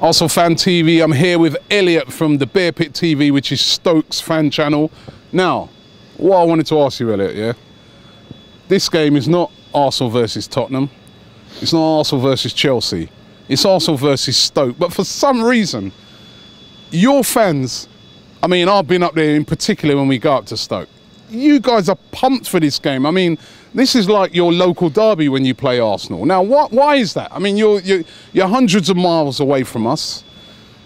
Arsenal Fan TV. I'm here with Elliot from the Bear Pit TV, which is Stoke's fan channel. Now, what I wanted to ask you, Elliot, yeah? This game is not Arsenal versus Tottenham. It's not Arsenal versus Chelsea. It's Arsenal versus Stoke. But for some reason, your fans, I mean, I've been up there in particular when we go up to Stoke. You guys are pumped for this game. I mean, this is like your local derby when you play Arsenal. Now, what, why is that? I mean, you're, you're, you're hundreds of miles away from us.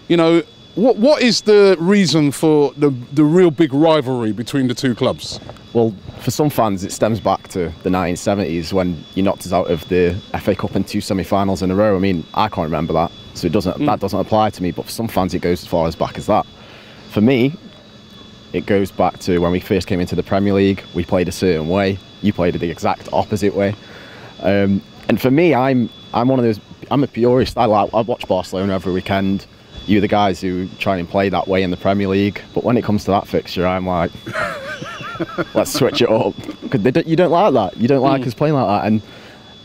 You know, what, what is the reason for the, the real big rivalry between the two clubs? Well, for some fans, it stems back to the 1970s when you knocked us out of the FA Cup in two semi-finals in a row. I mean, I can't remember that, so it doesn't. Mm. That doesn't apply to me. But for some fans, it goes as far as back as that. For me, it goes back to when we first came into the Premier League. We played a certain way. You played it the exact opposite way. Um, and for me, I'm I'm one of those. I'm a purist. I like I watch Barcelona every weekend. You're the guys who try and play that way in the Premier League. But when it comes to that fixture, I'm like, let's switch it up. Because you don't like that. You don't like mm. us playing like that. And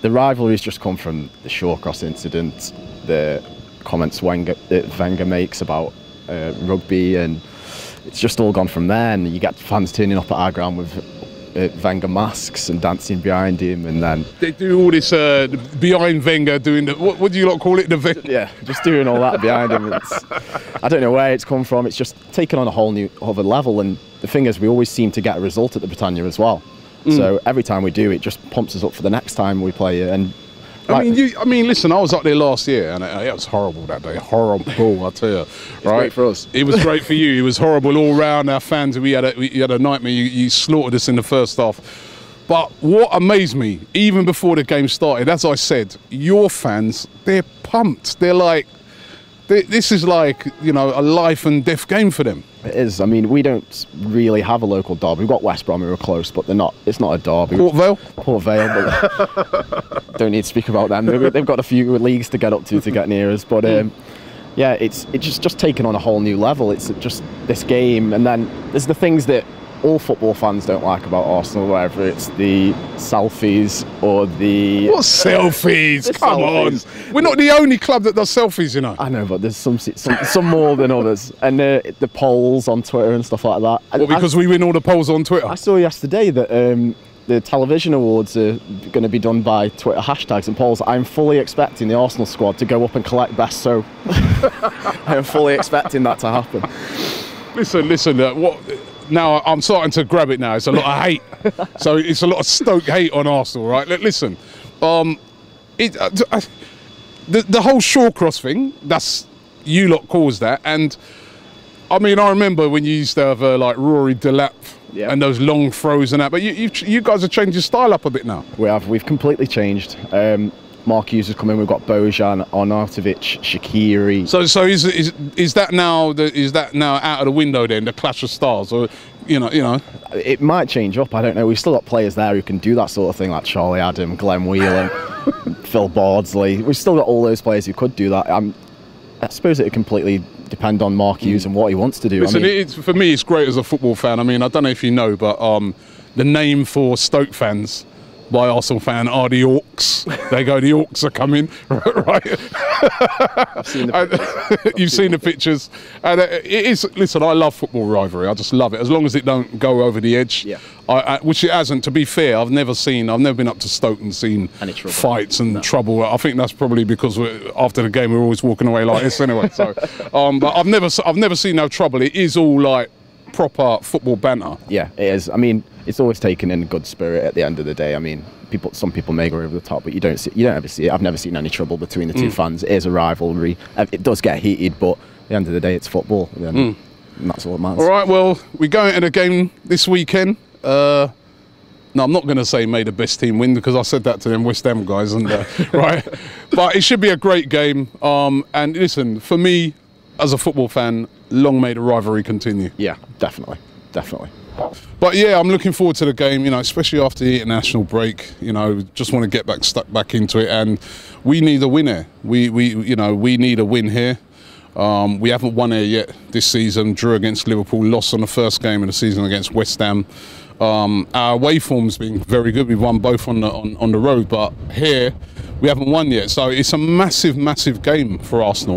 the rivalries just come from the Shawcross incident, the comments Wenger, Wenger makes about uh, rugby and it's just all gone from there. And you get fans turning up at our ground with uh, Wenger masks and dancing behind him, and then they do all this uh, behind Wenger, doing the what, what do you lot call it? The yeah, just doing all that behind him. It's, I don't know where it's come from. It's just taken on a whole new other level. And the thing is, we always seem to get a result at the Britannia as well. Mm. So every time we do, it just pumps us up for the next time we play it. And I mean, you, I mean, listen. I was up there last year, and it, it was horrible that day. Horrible, I tell you. right Great for us. It was great for you. It was horrible all round. Our fans, we had a, we had a nightmare. You, you slaughtered us in the first half. But what amazed me, even before the game started, as I said, your fans, they're pumped. They're like, this is like you know a life and death game for them. It is. I mean, we don't really have a local derby. We've got West Brom who are close, but they're not. It's not a derby. Port Vale. Port Vale. But don't need to speak about them. They've got a few leagues to get up to to get near us. But um, yeah, it's it's just just taken on a whole new level. It's just this game, and then there's the things that all football fans don't like about Arsenal, whether it's the selfies or the. What selfies? Come selfies. on. We're not the only club that does selfies, you know. I know, but there's some some, some more than others. And uh, the polls on Twitter and stuff like that. Well, because I, we win all the polls on Twitter. I saw yesterday that. Um, the television awards are going to be done by Twitter hashtags and polls. I'm fully expecting the Arsenal squad to go up and collect best so. I am fully expecting that to happen. Listen, listen. Uh, what now I'm starting to grab it now. It's a lot of hate. so it's a lot of Stoke hate on Arsenal, right? Listen, um, it, uh, the, the whole Shawcross thing, that's, you lot caused that. And I mean, I remember when you used to have uh, like Rory Delap yep. and those long throws and that, but you, you guys have changed your style up a bit now. We have, we've completely changed. Um, Mark Hughes has come in. We've got Bojan, Arnautovic, Shaqiri. So, so is, is is that now the, is that now out of the window then? The clash of stars, or you know, you know, it might change up. I don't know. We've still got players there who can do that sort of thing, like Charlie Adam, Glenn Whelan, Phil Bardsley. We've still got all those players who could do that. I'm, I suppose it would completely depend on Mark Hughes and what he wants to do. Listen, I mean, for me, it's great as a football fan. I mean, I don't know if you know, but um, the name for Stoke fans by Arsenal fan are the Orcs. They go, the Orcs are coming, right? Seen You've seen the pictures, and uh, it is. Listen, I love football rivalry. I just love it as long as it don't go over the edge. Yeah. I, I, which it hasn't. To be fair, I've never seen. I've never been up to Stoke and seen fights and no. trouble. I think that's probably because after the game we're always walking away like this anyway. So, um, but I've never, I've never seen no trouble. It is all like proper football banter. Yeah, it is. I mean, it's always taken in good spirit at the end of the day. I mean, people, some people may go over the top, but you don't see, you don't ever see it. I've never seen any trouble between the two mm. fans. It is a rivalry. It does get heated, but at the end of the day, it's football. And, mm. and that's all that matters. All right, well, we go into the game this weekend. Uh, no, I'm not going to say may the best team win because I said that to them West Ham guys, and uh, right. But it should be a great game. Um, and listen, for me, as a football fan, long may the rivalry continue. Yeah, definitely, definitely. But yeah, I'm looking forward to the game. You know, especially after the international break. You know, just want to get back stuck back into it, and we need a winner. We we you know we need a win here. Um, we haven't won here yet this season. Drew against Liverpool, lost on the first game of the season against West Ham. Um, our away form's been very good. We've won both on the on, on the road, but here we haven't won yet. So it's a massive, massive game for Arsenal.